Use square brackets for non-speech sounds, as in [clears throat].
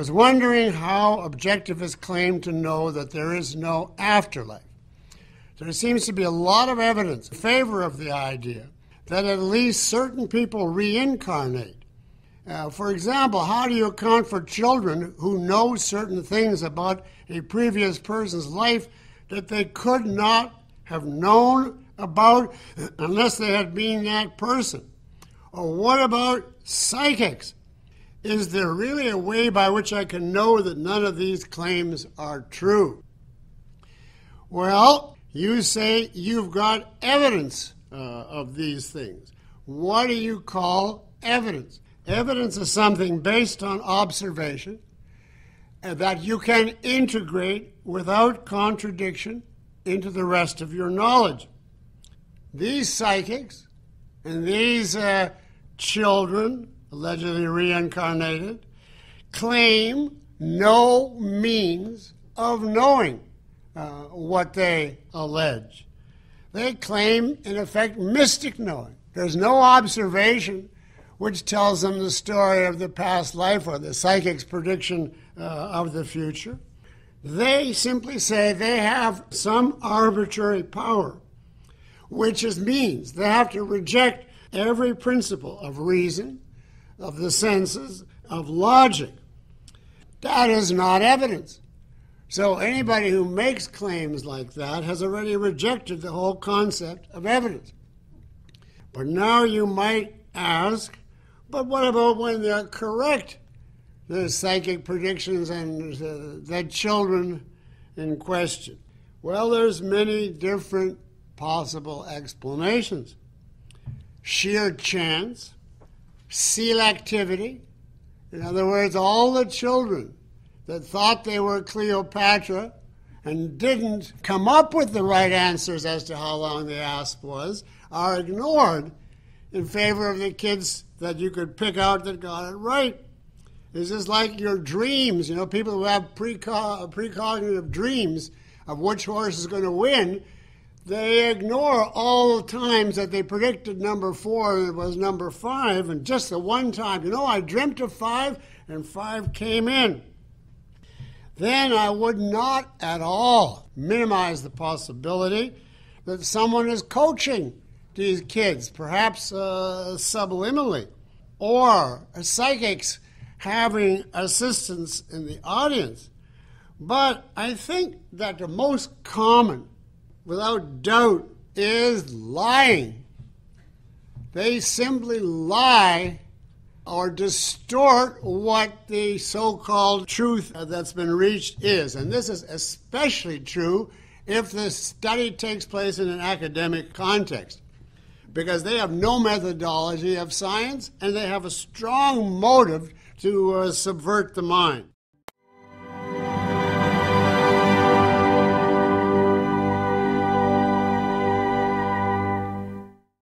was wondering how objectivists claim to know that there is no afterlife. There seems to be a lot of evidence in favor of the idea that at least certain people reincarnate. Uh, for example, how do you account for children who know certain things about a previous person's life that they could not have known about [clears throat] unless they had been that person? Or what about psychics? Is there really a way by which I can know that none of these claims are true? Well, you say you've got evidence uh, of these things. What do you call evidence? Evidence is something based on observation uh, that you can integrate without contradiction into the rest of your knowledge. These psychics and these uh, children allegedly reincarnated, claim no means of knowing uh, what they allege. They claim, in effect, mystic knowing. There's no observation which tells them the story of the past life or the psychic's prediction uh, of the future. They simply say they have some arbitrary power, which is means they have to reject every principle of reason, of the senses, of logic. That is not evidence. So anybody who makes claims like that has already rejected the whole concept of evidence. But now you might ask, but what about when they're correct, the psychic predictions and uh, the children in question? Well, there's many different possible explanations. Sheer chance, selectivity. In other words, all the children that thought they were Cleopatra and didn't come up with the right answers as to how long the asp was are ignored in favor of the kids that you could pick out that got it right. It's just like your dreams. You know, people who have precognitive dreams of which horse is going to win they ignore all the times that they predicted number four and it was number five, and just the one time, you know, I dreamt of five and five came in. Then I would not at all minimize the possibility that someone is coaching these kids, perhaps uh, subliminally, or psychics having assistance in the audience. But I think that the most common without doubt, is lying. They simply lie or distort what the so called truth that's been reached is. And this is especially true if the study takes place in an academic context, because they have no methodology of science and they have a strong motive to uh, subvert the mind.